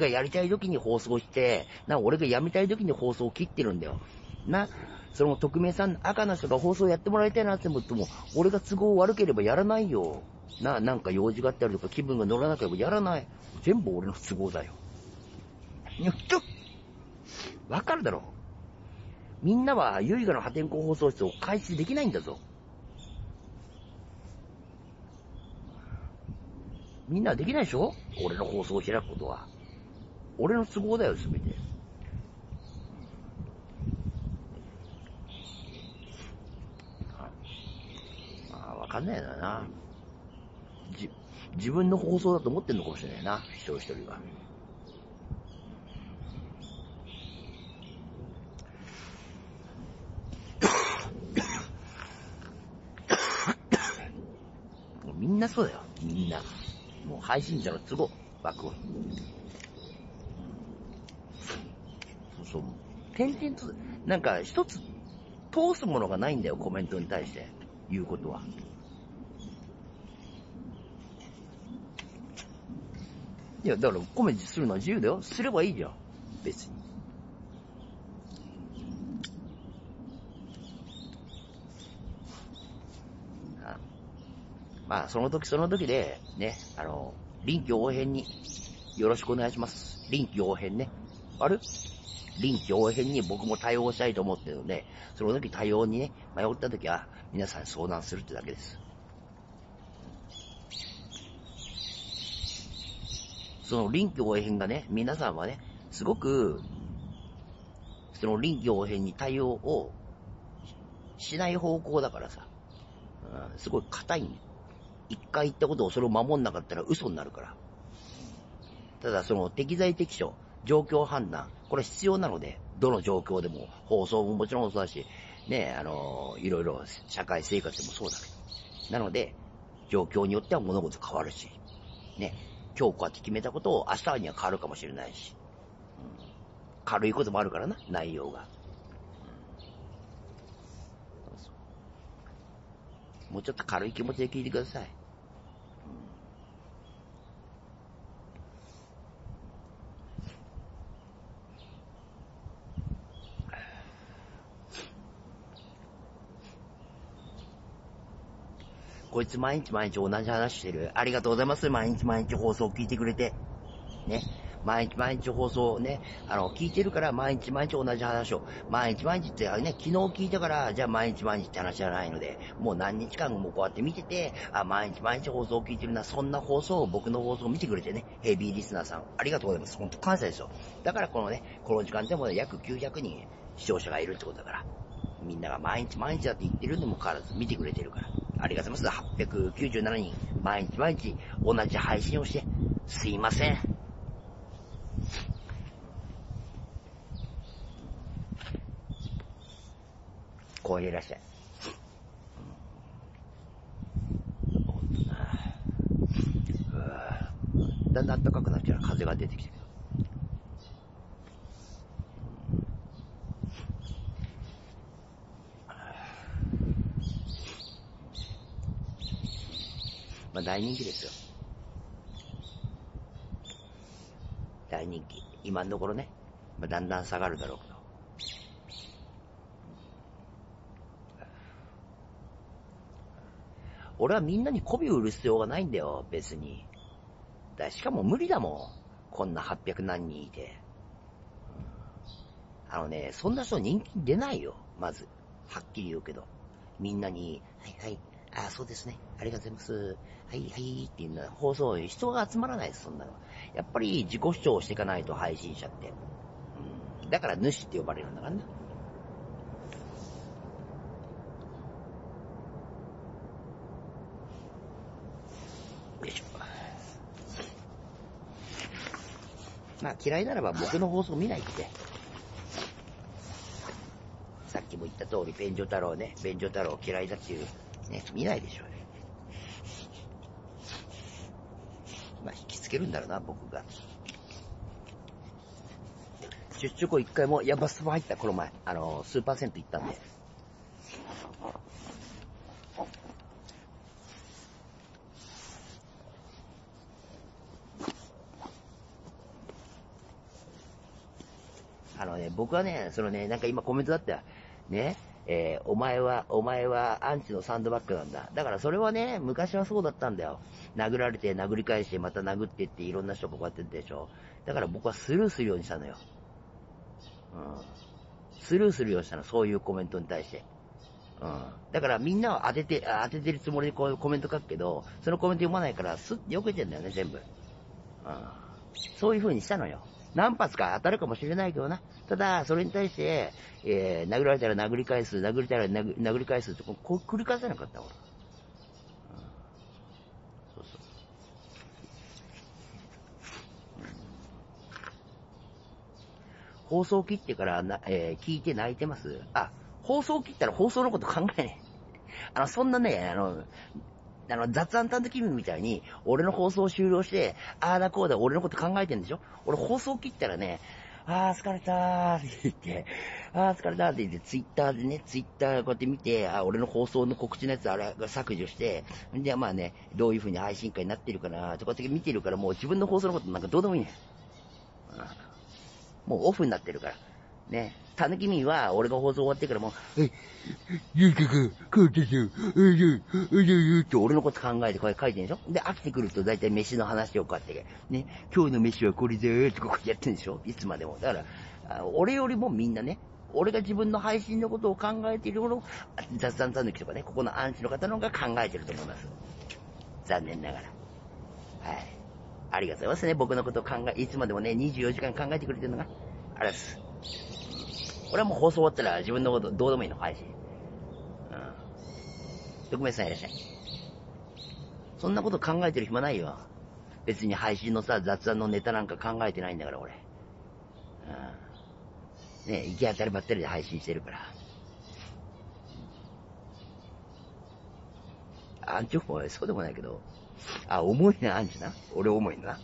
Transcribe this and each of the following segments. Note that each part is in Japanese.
がやりたい時に放送して、な、俺がやめたい時に放送を切ってるんだよ。な、その匿名さん、赤の人が放送やってもらいたいなって思っても、俺が都合悪ければやらないよ。な、なんか用事があったりとか気分が乗らなければやらない。全部俺の都合だよ。よっとわかるだろみんなは、ユイガの破天荒放送室を開始できないんだぞ。みんなはできないでしょ？俺の放送を開くことは。俺の都合だよ、すべて。まあ、わかんないだな。じ、自分の放送だと思ってんのかもしれないな、一人一人が。みんなそうだよ、みんな。もう配信者の都合、枠を。そう。点々と、なんか一つ通すものがないんだよ、コメントに対して。言うことは。いや、だからコメントするのは自由だよ。すればいいじゃん。別に。まあ、その時その時で、ね、あの、臨機応変に、よろしくお願いします。臨機応変ね。ある臨機応変に僕も対応したいと思ってるので、その時対応にね、迷った時は、皆さん相談するってだけです。その臨機応変がね、皆さんはね、すごく、その臨機応変に対応をしない方向だからさ、すごい硬いん一回言ったことをそれを守んなかったら嘘になるから。ただその適材適所、状況判断、これ必要なので、どの状況でも、放送ももちろんそうだし、ね、あの、いろいろ社会生活でもそうだけど。なので、状況によっては物事変わるし、ね、今日こうやって決めたことを明日には変わるかもしれないし、うん、軽いこともあるからな、内容が。もうちょっと軽い気持ちで聞いてください。こいつ毎日毎日同じ話してる。ありがとうございます。毎日毎日放送聞いてくれて。ね。毎日毎日放送ね、あの、聞いてるから毎日毎日同じ話を。毎日毎日ってね、昨日聞いたから、じゃあ毎日毎日って話じゃないので、もう何日間もこうやって見てて、あ、毎日毎日放送を聞いてるな、そんな放送を、僕の放送を見てくれてね、ヘビーリスナーさん、ありがとうございます。本当感謝ですよ。だからこのね、この時間でも、ね、約900人視聴者がいるってことだから、みんなが毎日毎日だって言ってるにもかかわらず見てくれてるから。ありがとうございます。897人、毎日毎日同じ配信をして、すいません。こういらっしゃい。だんだん暖かくなっちゃう風が出てきてる。まあ大人気ですよ。大人気。今のところね、まあ、だんだん下がるだろうけど。俺はみんなに媚び売る必要がないんだよ、別に。だしかも無理だもん。こんな800何人いて。あのね、そんな人人気出ないよ、まず。はっきり言うけど。みんなに、はいはい、あ、そうですね。ありがとうございます。はいはいっていうのは放送、人が集まらないです、そんなの。やっぱり自己主張をしていかないと配信者って。うん。だから主って呼ばれるんだからな。よいしょ。まあ嫌いならば僕の放送見ないって。さっきも言った通り、便所太郎ね、便所太郎嫌いだっていうね、見ないでしょうね。まあ、引きつけるんだろうな、僕が。出張校一回も、いや、バスト入った、この前。あの、スーパー銭湯行ったんで。あのね、僕はね、そのね、なんか今コメントだったよ。ね、えー、お前は、お前はアンチのサンドバッグなんだ。だからそれはね、昔はそうだったんだよ。殴られて、殴り返して、また殴ってっていろんな人がこうやってるでしょ。だから僕はスルーするようにしたのよ。うん。スルーするようにしたの、そういうコメントに対して。うん。だからみんなは当てて、当ててるつもりでこういうコメント書くけど、そのコメント読まないから、スッて避けてんだよね、全部。うん。そういう風にしたのよ。何発か当たるかもしれないけどな。ただ、それに対して、えー、殴られたら殴り返す、殴りたら殴り返すって、こう繰り返さなかった、俺。そうそう。放送切ってからな、えー、聞いて泣いてます？あ、放送切ったら放送のこと考えねえ。あの、そんなね、あの、あの、雑談担当気分みたいに、俺の放送終了して、ああだこうだ、俺のこと考えてんでしょ？俺放送切ったらね、ああ、疲れたーって言って、ああ、疲れたーって言って、ツイッターでね、ツイッターこうやって見て、ああ俺の放送の告知のやつあれが削除して、んで、まあね、どういう風に配信会になってるかな、とかって見てるから、もう自分の放送のことなんかどうでもいいねん。もうオフになってるから。ね。たぬきみは、俺が放送終わってからもう、え、ゆうかく、こうでしょ、うゆ、うゆ、ゆって俺のこと考えてこれ書いてんでしょ？で、飽きてくると大体飯の話をこうやって、ね、今日の飯はこれでーってこうやってんでしょ？いつまでも。だから、俺よりもみんなね、俺が自分の配信のことを考えているほど、雑談たぬきとかね、ここのアンチの方の方が考えてると思います。残念ながら。はい。ありがとうございますね。僕のことを考え、いつまでもね、24時間考えてくれてるのが。ありがとうございます。俺はもう放送終わったら自分のことどうでもいいの、配信。うん。特命さんいらっしゃい。そんなこと考えてる暇ないよ。別に配信のさ、雑談のネタなんか考えてないんだから、俺。うん。ね行き当たりばったりで配信してるから。アンチョもそうでもないけど。あ、重いな、アンチな。俺重いな。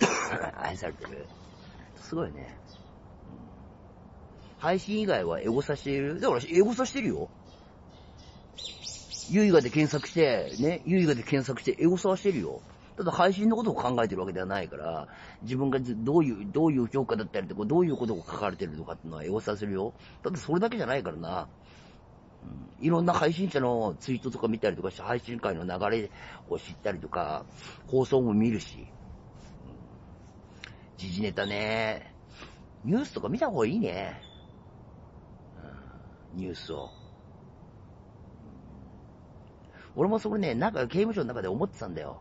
愛されてる。すごいね。配信以外はエゴサしている？だからエゴサしてるよ。ユイガで検索して、ね、ユイガで検索してエゴサはしてるよ。ただ配信のことを考えてるわけではないから、自分がどういう、どういう評価だったりとか、どういうことが書かれてるとかっていうのはエゴサするよ。ただそれだけじゃないからな。うん、いろんな配信者のツイートとか見たりとかして、配信会の流れを知ったりとか、放送も見るし。時事ネタね。ニュースとか見た方がいいね。ニュースを。俺もそれね、なんか刑務所の中で思ってたんだよ。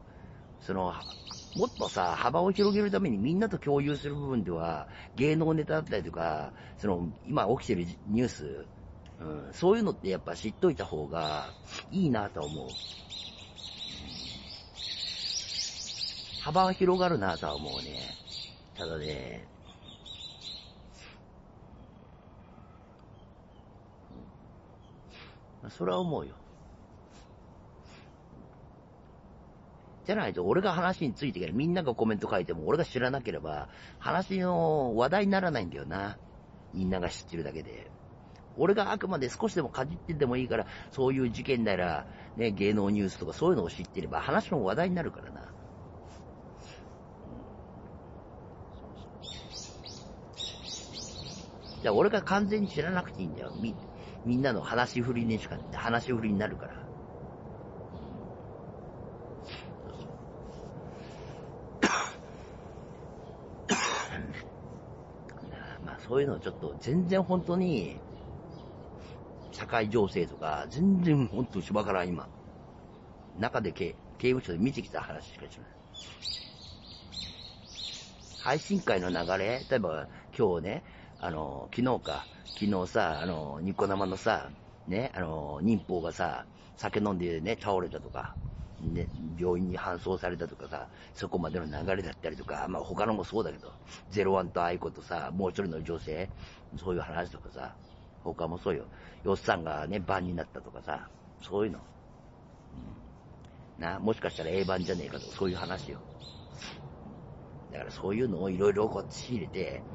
その、もっとさ、幅を広げるためにみんなと共有する部分では、芸能ネタだったりとか、その、今起きてるニュース、うん、そういうのってやっぱ知っといた方がいいなと思う。幅は広がるなとは思うね。ただね、それは思うよ。じゃないと、俺が話についていけないみんながコメント書いても、俺が知らなければ、話の話題にならないんだよな。みんなが知ってるだけで。俺があくまで少しでもかじってでもいいから、そういう事件なら、ね、芸能ニュースとかそういうのを知ってれば、話の話題になるからな。じゃあ俺が完全に知らなくていいんだよ。み、みんなの話振りにしか、話振りになるから。まあそういうのちょっと全然本当に、社会情勢とか、全然本当しばから今。中で刑刑務所で見てきた話しかしない。配信会の流れ例えば今日ね、あの、昨日か、昨日さ、あの、ニコ生のさ、ね、あの、妊婦がさ、酒飲んでね、倒れたとか、ね、病院に搬送されたとかさ、そこまでの流れだったりとか、まあ他のもそうだけど、ゼロワンとアイコとさ、もう一人の女性、そういう話とかさ、他もそうよ。よっさんがね、番になったとかさ、そういうの。な、もしかしたら A 番じゃねえかとか、そういう話よ。だからそういうのをいろいろこう仕入れて、